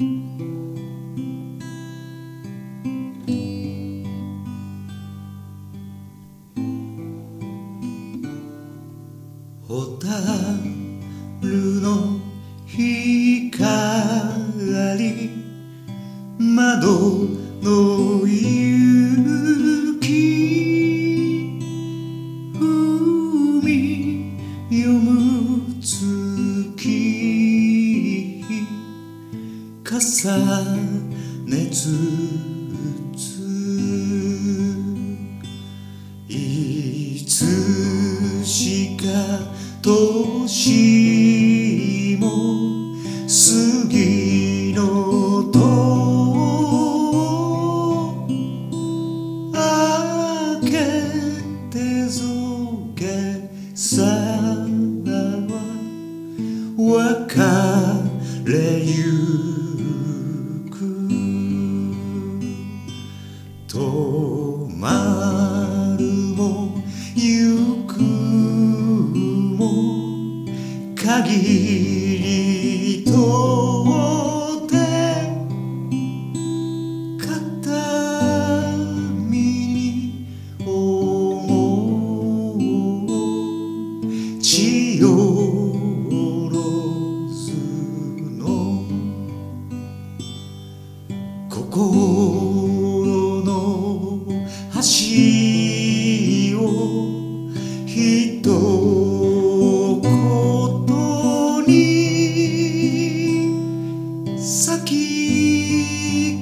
ホの光窓の勇海読む月重ねつついつしか年も過ぎのと明けてぞけさは別れゆく止まるも行くも限りとって肩身に思う千おろスのここ He